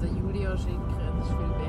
gerade Julia schicken, das ist viel besser.